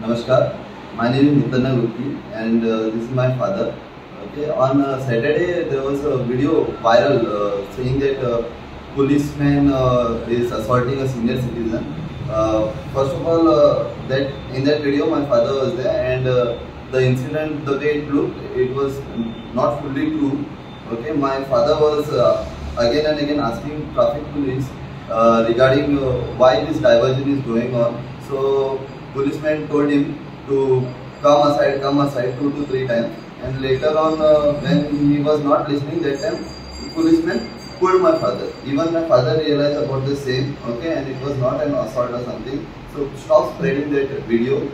Namaskar. My name is Mutana Gupti and uh, this is my father. Okay. On uh, Saturday there was a video viral uh, saying that uh, policeman uh, is assaulting a senior citizen. Uh, first of all, that in that video my father was there and the incident the way it looked it was not fully true. Okay. My father was again and again asking traffic police regarding why this diversion is going on. So policeman told him to come aside, come aside two to three times. And later on, uh, when he was not listening that time, policeman pulled my father. Even my father realized about the same, okay, and it was not an assault or something. So stop spreading that video